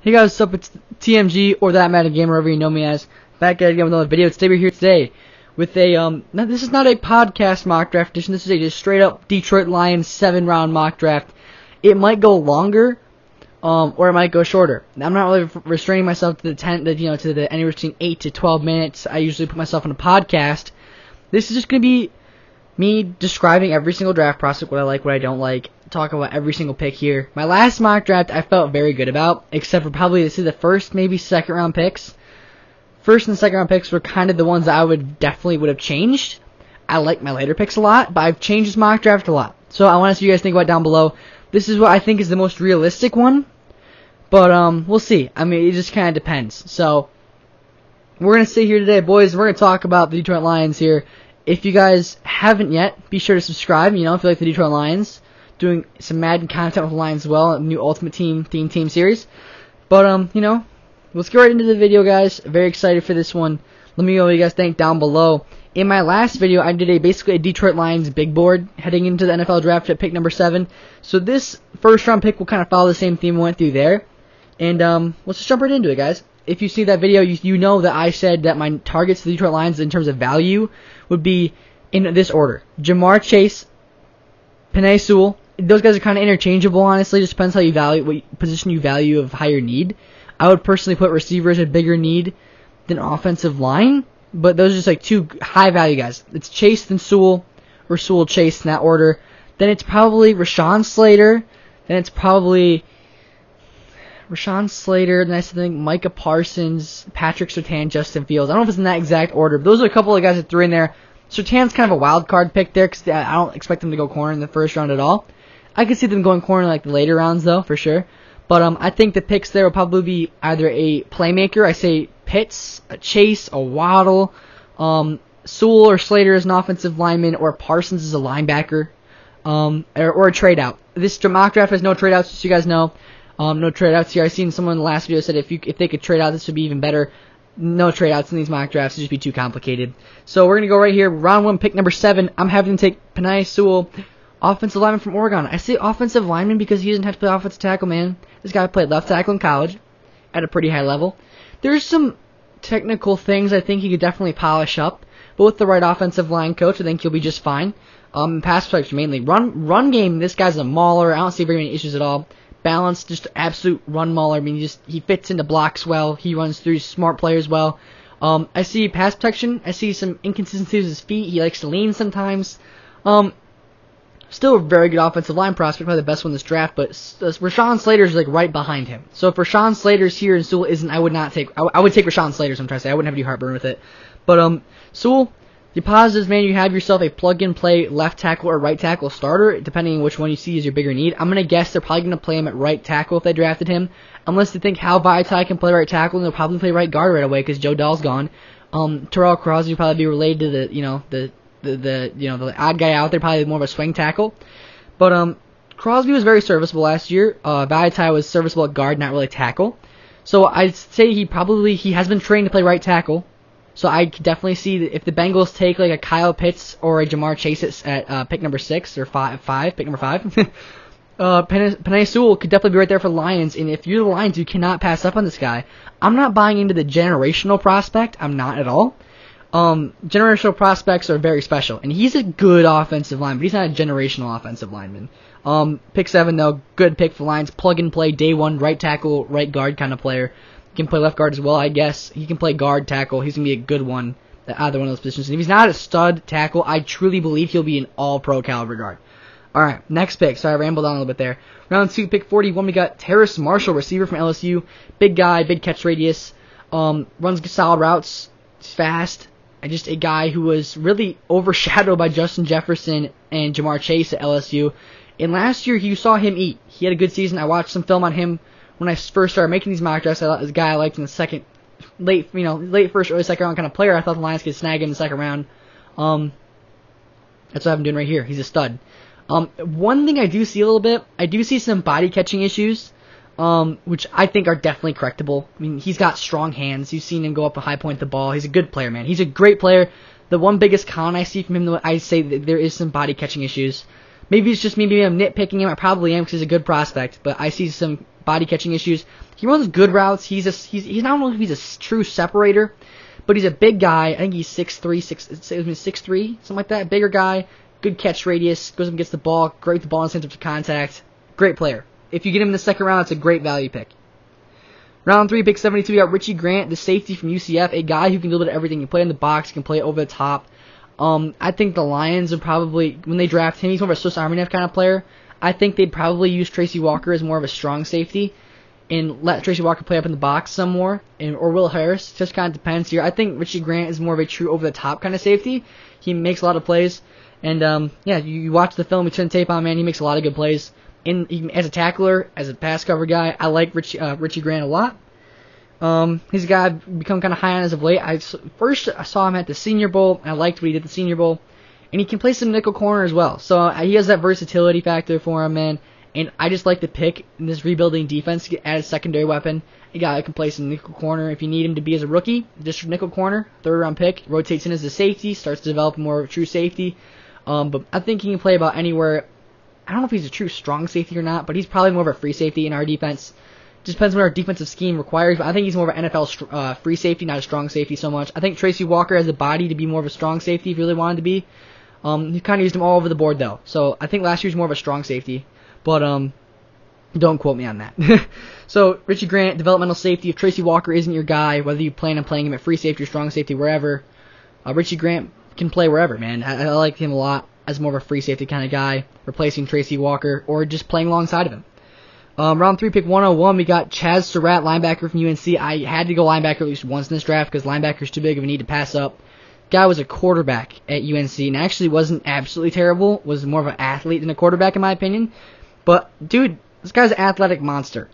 Hey guys, what's up? It's TMG or that Madden Gamer, wherever you know me as. Back at again with another video. Today we're here today with a um. Now this is not a podcast mock draft edition. This is a just straight up Detroit Lions seven round mock draft. It might go longer, um, or it might go shorter. I'm not really restraining myself to the ten, the, you know, to the anywhere between eight to twelve minutes. I usually put myself in a podcast. This is just gonna be me describing every single draft process, what I like, what I don't like, talk about every single pick here. My last mock draft I felt very good about, except for probably this is the first, maybe second round picks. First and second round picks were kind of the ones that I would definitely would have changed. I like my later picks a lot, but I've changed this mock draft a lot. So I want to see you guys think about down below. This is what I think is the most realistic one, but um, we'll see. I mean, it just kind of depends. So we're gonna sit here today, boys. We're gonna talk about the Detroit Lions here if you guys haven't yet, be sure to subscribe. You know, if you like the Detroit Lions, doing some Madden content with the Lions as well, new Ultimate Team Team Team series. But um, you know, let's get right into the video, guys. Very excited for this one. Let me know what you guys think down below. In my last video, I did a basically a Detroit Lions big board heading into the NFL draft at pick number seven. So this first round pick will kind of follow the same theme we went through there. And um, let's just jump right into it, guys if you see that video, you, you know that I said that my targets to the Detroit Lions in terms of value would be in this order: Ja'Marr Chase, Penei Sewell. Those guys are kind of interchangeable, honestly. Just depends how you value what position you value of higher need. I would personally put receivers at bigger need than offensive line, but those are just like two high value guys. It's Chase then Sewell, or Sewell Chase in that order. Then it's probably Rashawn Slater. Then it's probably Rashawn Slater, nice to think, Micah Parsons, Patrick Surtain, Justin Fields. I don't know if it's in that exact order, but those are a couple of guys that threw in there. Surtain's kind of a wild card pick there because I don't expect them to go corner in the first round at all. I could see them going corner like the later rounds though, for sure. But um, I think the picks there will probably be either a playmaker. I say Pitts, a Chase, a Waddle, um, Sewell or Slater as an offensive lineman, or Parsons as a linebacker, um, or, or a trade out. This mock draft has no trade outs, just so you guys know. Um, no trade outs here. I seen someone in the last video said if you if they could trade out, this would be even better. No trade outs in these mock drafts. It'd just be too complicated. So we're gonna go right here. Round one, pick number seven. I'm having to take Penei Sewell, offensive lineman from Oregon. I say offensive lineman because he doesn't have to play offensive tackle, man. This guy played left tackle in college at a pretty high level. There's some technical things I think he could definitely polish up, but with the right offensive line coach, I think he'll be just fine. Um, pass protection mainly. Run run game. This guy's a mauler. I don't see very many issues at all balanced, just absolute run mauler. I mean, he just he fits into blocks well. He runs through smart players well. Um, I see pass protection. I see some inconsistencies with his feet. He likes to lean sometimes. Um, still a very good offensive line prospect, probably the best one this draft. But uh, Rashawn Slater's like right behind him. So if Rashawn Slater's here and Sewell isn't, I would not take. I, I would take Rashawn Slater. I'm trying to say I wouldn't have any heartburn with it. But um, Sewell the positives, man, you have yourself a plug-and-play left tackle or right tackle starter, depending on which one you see is your bigger need. I'm gonna guess they're probably gonna play him at right tackle if they drafted him, unless they think Hal Vaitai can play right tackle, and they'll probably play right guard right away because Joe Dahl's gone. Um, Tyrell Crosby will probably be related to the, you know, the, the, the, you know, the odd guy out there, probably more of a swing tackle. But um, Crosby was very serviceable last year. Uh, Vaitai was serviceable at guard, not really tackle. So I'd say he probably he has been trained to play right tackle. So I definitely see if the Bengals take like a Kyle Pitts or a Ja'Marr Chase at uh, pick number six or five, five pick number five. uh, Penei Sewell could definitely be right there for Lions, and if you're the Lions, you cannot pass up on this guy. I'm not buying into the generational prospect. I'm not at all. Um, generational prospects are very special, and he's a good offensive lineman, but he's not a generational offensive lineman. Um, pick seven though, good pick for Lions, plug and play, day one, right tackle, right guard kind of player can play left guard as well, I guess. He can play guard tackle. He's gonna be a good one at either one of those positions. And if he's not a stud tackle, I truly believe he'll be an all-pro caliber guard. All right, next pick. Sorry, I rambled on a little bit there. Round two, pick 41. We got Terrace Marshall, receiver from LSU. Big guy, big catch radius. Um, runs solid routes. fast. And just a guy who was really overshadowed by Justin Jefferson and Ja'Marr Chase at LSU. And last year, you saw him eat. He had a good season. I watched some film on him when I first started making these mock drafts, I thought this guy I liked in the second, late, you know, late first, early second round kind of player. I thought the Lions could snag him in the second round. Um, that's what I'm doing right here. He's a stud. Um, one thing I do see a little bit, I do see some body catching issues, um, which I think are definitely correctable. I mean, he's got strong hands. You've seen him go up a high point the ball. He's a good player, man. He's a great player. The one biggest con I see from him, I say that there is some body catching issues. Maybe it's just me. Maybe I'm nitpicking him. I probably am because he's a good prospect. But I see some body catching issues. He runs good routes. He's a he's he's not only he's a true separator, but he's a big guy. I think he's six three, six six three, something like that. Bigger guy, good catch radius, goes up and gets the ball, great the ball in center to contact. Great player. If you get him in the second round, it's a great value pick. Round three, pick 72, we got Richie Grant, the safety from UCF, a guy who can do a bit of everything. He can play in the box, he can play over the top. Um, I think the Lions are probably when they draft him, he's more of a Swiss Army knife kind of player. I think they'd probably use Tracy Walker as more of a strong safety and let Tracy Walker play up in the box some more, and or Will Harris. Just kind of depends here. I think Richie Grant is more of a true over the top kind of safety. He makes a lot of plays, and um, yeah, you, you watch the film, you turn tape on, man. He makes a lot of good plays. In as a tackler, as a pass cover guy, I like Richie uh, Richie Grant a lot. Um, he's a guy I've become kind of high on as of late. I first I saw him at the Senior Bowl, I liked what he did at the Senior Bowl, and he can play some nickel corner as well. So uh, he has that versatility factor for him, man. And I just like the pick in this rebuilding defense to add a secondary weapon. A guy that can play some nickel corner if you need him to be as a rookie. Just nickel corner, third round pick, rotates in as a safety, starts to develop more of a true safety. Um, but I think he can play about anywhere. I don't know if he's a true strong safety or not, but he's probably more of a free safety in our defense. Just depends what our defensive scheme requires. But I think he's more of an NFL uh, free safety, not a strong safety so much. I think Tracy Walker has the body to be more of a strong safety if he really wanted to be. Um, he kind of used him all over the board though. So I think last year was more of a strong safety. But um, don't quote me on that. so Richie Grant, developmental safety. If Tracy Walker isn't your guy, whether you plan on playing him at free safety or strong safety, wherever, uh, Richie Grant can play wherever, man. I, I like him a lot as more of a free safety kind of guy, replacing Tracy Walker or just playing alongside of him. Um, round three, pick 101, we got Chaz Surratt, linebacker from UNC. I had to go linebacker at least once in this draft because linebacker's too big of a need to pass up. Guy was a quarterback at UNC and actually wasn't absolutely terrible. Was more of an athlete than a quarterback in my opinion. But dude, this guy's an athletic monster.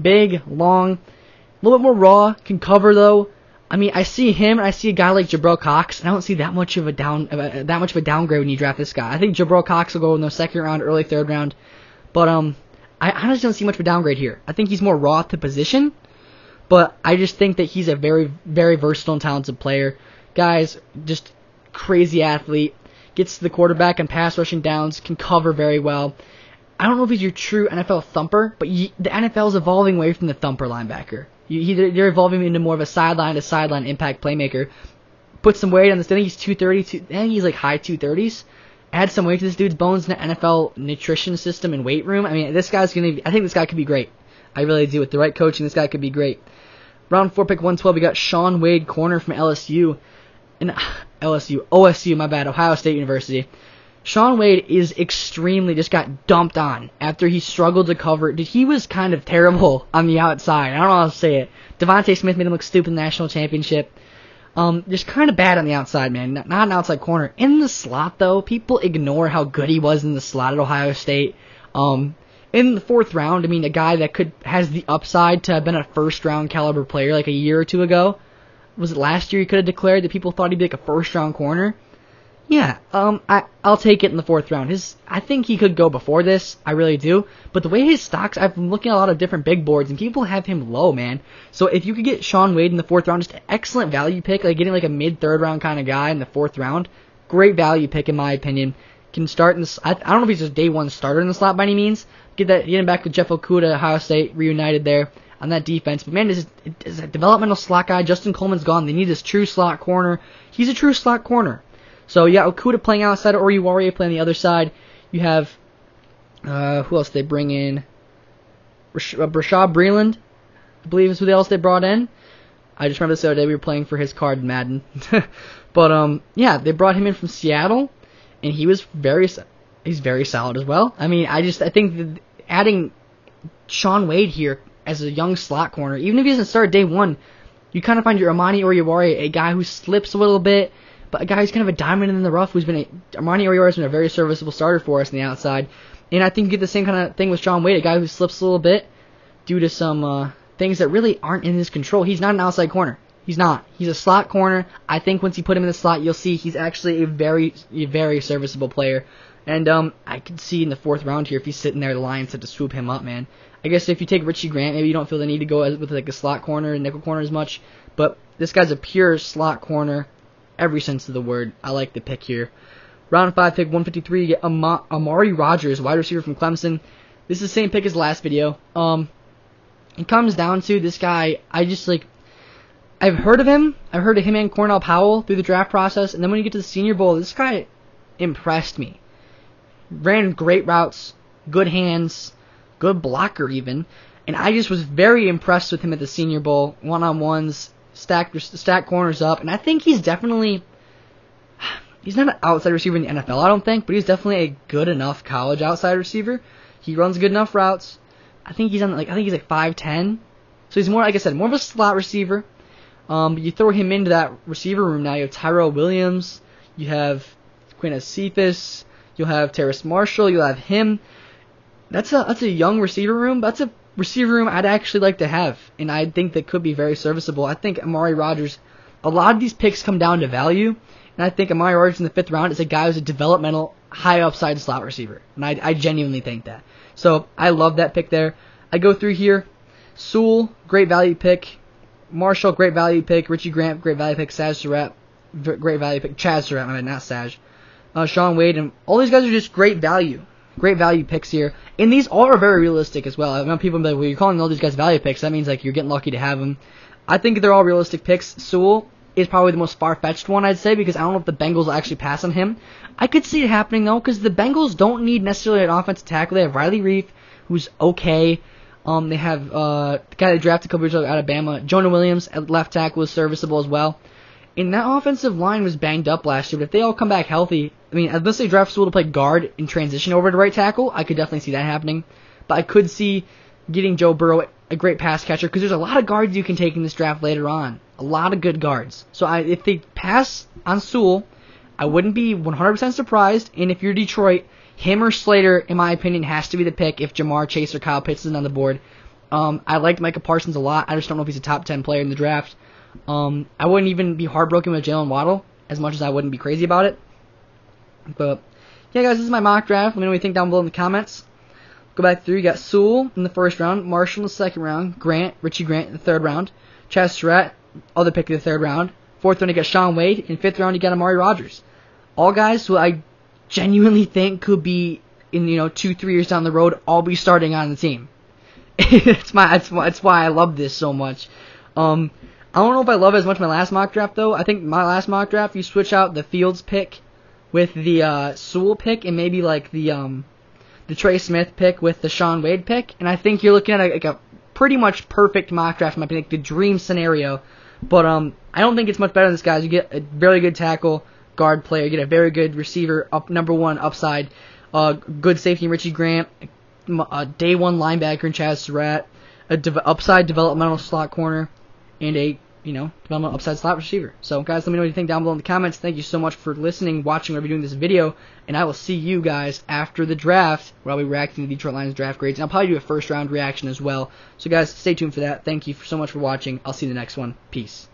Big, long, a little bit more raw. Can cover though. I mean, I see him and I see a guy like Jabril Cox, and I don't see that much of a down, that much of a downgrade when you draft this guy. I think Jabril Cox will go in the second round, early third round, but um, I honestly don't see much of a downgrade here. I think he's more raw to position, but I just think that he's a very, very versatile and talented player. Guys, just crazy athlete, gets to the quarterback and pass rushing downs, can cover very well. I don't know if he's your true NFL thumper, but the NFL is evolving away from the thumper linebacker. You, they're evolving into more of a sideline to sideline impact playmaker. Put some weight on this. I think he's 230. I think he's like high 230s. Add some weight to this dude's bones in the NFL nutrition system and weight room. I mean, this guy's gonna. Be, I think this guy could be great. I really do. With the right coaching, this guy could be great. Round four, pick 112. We got Shaun Wade, corner from LSU, LSU, OSU. My bad, Ohio State University. Shaun Wade is extremely just got dumped on after he struggled to cover. He was kind of terrible on the outside. I don't know how to say it. DeVonta Smith made him look stupid in the national championship. Um, just kind of bad on the outside, man. Not, not an outside corner. In the slot, though, people ignore how good he was in the slot at Ohio State. Um, in the fourth round, I mean, a guy that could has the upside to have been a first round caliber player like a year or two ago. Was it last year he could have declared that people thought he'd be like a first round corner? Yeah, um, I I'll take it in the fourth round. His I think he could go before this. I really do. But the way his stocks, I've been looking at a lot of different big boards, and people have him low, man. So if you could get Shaun Wade in the fourth round, just an excellent value pick, like getting like a mid third round kind of guy in the fourth round, great value pick in my opinion. Can start in the. I, I don't know if he's a day one starter in the slot by any means. Get that getting back with Jeff Okudah, Ohio State reunited there on that defense. But man, is is a developmental slot guy. Justin Coleman's gone. They need this true slot corner. He's a true slot corner. So you got Okudah playing outside, or Oruwariye playing the other side. You have uh, who else they bring in? Rash- uh, Bashaud Breeland, I believe is who else they brought in. I just remember this other day we were playing for his card in Madden. but um, yeah, they brought him in from Seattle, and he was very he's very solid as well. I mean, I just I think adding Shaun Wade here as a young slot corner, even if he doesn't start day one, you kind of find your Amani Oruwariye, a guy who slips a little bit, but a guy who's kind of a diamond in the rough who's been a, Amani Oruwariye has been a very serviceable starter for us on the outside. And I think you get the same kind of thing with Shaun Wade, a guy who slips a little bit due to some uh, things that really aren't in his control. He's not an outside corner. He's not. He's a slot corner. I think once you put him in the slot, you'll see he's actually a very, very serviceable player. And um, I could see in the fourth round here if he's sitting there, the Lions have to swoop him up, man. I guess if you take Richie Grant, maybe you don't feel the need to go with like a slot corner and nickel corner as much. But this guy's a pure slot corner every sense of the word. I like the pick here. Round 5 pick 153, you get Am- Amari Rogers, wide receiver from Clemson. This is the same pick as last video. Um, it comes down to this guy. I just like I've heard of him. I've heard of him and Cornell Powell through the draft process, and then when you get to the Senior Bowl, this guy impressed me. Ran great routes, good hands, good blocker even, and I just was very impressed with him at the Senior Bowl. One on ones, stack stack corners up, and I think he's definitely he's not an outside receiver in the NFL, I don't think, but he's definitely a good enough college outside receiver. He runs good enough routes. I think he's on like I think he's like five ten. So he's more like I said, more of a slot receiver. Um, you throw him into that receiver room now. You have Tyrell Williams, you have Quinn Cephas, you'll have Terrace Marshall, you'll have him. That's a that's a young receiver room. That's a receiver room I'd actually like to have, and I think that could be very serviceable. I think Amari Rogers. A lot of these picks come down to value, and I think Amari Rogers in the fifth round is a guy who's a developmental, high upside slot receiver, and I, I genuinely think that. So I love that pick there. I go through here. Sewell, great value pick. Marshall, great value pick. Richie Grant, great value pick. Saj Surratt, great value pick. Chaz Surratt, I mean, not Saj. Uh, Shaun Wade, and all these guys are just great value. Great value picks here. And these are very realistic as well. I know people be like, well, you're calling all these guys value picks. That means like you're getting lucky to have them. I think they're all realistic picks. Sewell is probably the most far-fetched one, I'd say, because I don't know if the Bengals will actually pass on him. I could see it happening, though, because the Bengals don't need necessarily an offensive tackle. They have Riley Reiff, who's okay. Um, they have uh, the guy they drafted a couple years ago out of Alabama. Jonah Williams at left tackle was serviceable as well. And that offensive line was banged up last year, but if they all come back healthy, I mean, unless they draft Sewell to play guard and transition over to right tackle, I could definitely see that happening. But I could see getting Joe Burrow a great pass catcher because there's a lot of guards you can take in this draft later on. A lot of good guards. So I, if they pass on Sewell, I wouldn't be 100% surprised. And if you're Detroit, him or Slater, in my opinion, has to be the pick if Ja'Marr Chase or Kyle Pitts isn't on the board. Um, I liked Micah Parsons a lot. I just don't know if he's a top 10 player in the draft. Um, I wouldn't even be heartbroken with Jaylen Waddle as much as I wouldn't be crazy about it. But yeah, guys, this is my mock draft. Let me know what you think down below in the comments. Go back through. You got Sewell in the first round, Marshall in the second round, Grant, Richie Grant in the third round, Chaz Surratt, other pick in the third round. Fourth round, you got Shaun Wade. In fifth round, you got Amari Rogers. All guys who I genuinely think could be in you know two, three years down the road, all be starting on the team. it's my that's why, that's why I love this so much. Um, I don't know if I love it as much my last mock draft though. I think my last mock draft you switch out the Fields pick with the uh, Sewell pick and maybe like the um the Trey Smith pick with the Shaun Wade pick, and I think you're looking at a, like a pretty much perfect mock draft. Might be like the dream scenario, but um I don't think it's much better than this guys. You get a very good tackle, guard player, you get a very good receiver, up number one upside, uh good safety Richie Grant, a day one linebacker in Chaz Surratt, a de- upside developmental slot corner, and a you know, developmental upside slot receiver. So, guys, let me know what you think down below in the comments. Thank you so much for listening, watching, or doing this video, and I will see you guys after the draft, where I'll be reacting to the Detroit Lions draft grades, and I'll probably do a first round reaction as well. So, guys, stay tuned for that. Thank you so much for watching. I'll see you in the next one. Peace.